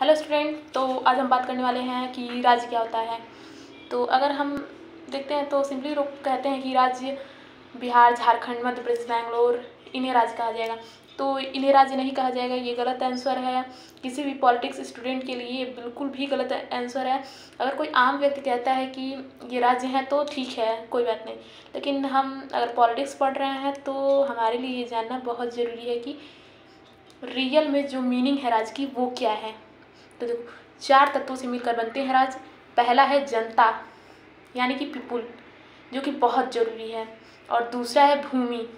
Hello student तो आज हम बात करने वाले हैं कि राज्य क्या होता है। तो अगर हम देखते हैं तो सिंपली लोग कहते हैं कि राज्य बिहार, झारखंड, मध्य प्रदेश, बैंगलोर, इन्हें राज्य कहा जाएगा। तो इन्हें राज्य नहीं कहा जाएगा, ये गलत आंसर है। किसी भी पॉलिटिक्स स्टूडेंट के लिए बिल्कुल भी गलत आंसर है। अगर कोई आम व्यक्ति कहता है कि ये राज्य हैं तो ठीक है, कोई बात नहीं। लेकिन हम अगर पॉलिटिक्स पढ़ रहे हैं तो हमारे लिए ये जानना बहुत ज़रूरी है कि रियल में जो मीनिंग है राज्य की, वो क्या है। तो देखो, चार तत्वों से मिलकर बनते हैं राज्य पहला है जनता, यानी कि पीपुल, जो कि बहुत ज़रूरी है। और दूसरा है भूमि,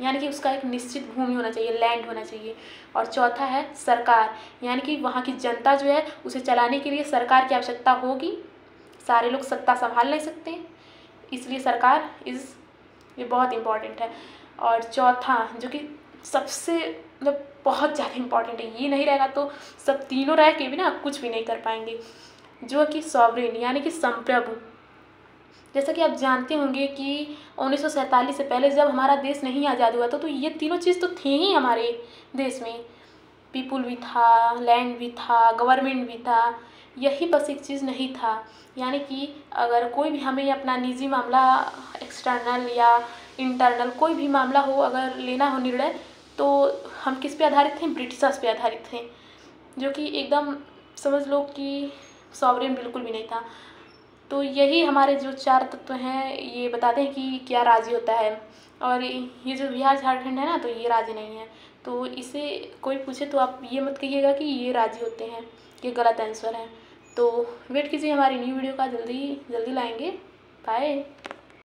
यानी कि उसका एक निश्चित भूमि होना चाहिए लैंड होना चाहिए। और चौथा है सरकार, यानी कि वहाँ की जनता जो है, उसे चलाने के लिए सरकार की आवश्यकता होगी। सारे लोग सत्ता संभाल नहीं सकते, इसलिए सरकार इज़ ये बहुत इंपॉर्टेंट है। और चौथा, जो कि सबसे मतलब बहुत ज़्यादा इंपॉर्टेंट है, ये नहीं रहेगा तो सब तीनों रह के भी ना कुछ भी नहीं कर पाएँगे। जो कि सॉवरेन यानी कि संप्रभु। जैसा कि आप जानते होंगे कि उन्नीस सौ सैंतालीस से पहले जब हमारा देश नहीं आज़ाद हुआ था तो ये तीनों चीज़ तो थी ही हमारे देश में। पीपुल भी था लैंड भी था गवर्नमेंट भी था, यही बस एक चीज़ नहीं था। यानी कि अगर कोई भी हमें अपना निजी मामला एक्सटर्नल या इंटरनल कोई भी मामला हो, अगर लेना हो निर्णय तो हम किस पे आधारित थे? ब्रिटिशर्स पे आधारित थे। जो कि एकदम समझ लो कि सॉवरेन बिल्कुल भी नहीं था। तो यही हमारे जो चार तत्व हैं, ये बताते हैं कि क्या राज्य होता है। और ये जो बिहार झारखंड है ना तो ये राज्य नहीं है। तो इसे कोई पूछे तो आप ये मत कहिएगा कि ये राज्य होते हैं, ये गलत आंसर है। तो वेट कीजिए हमारी न्यू वीडियो का, जल्दी जल्दी लाएँगे। बाय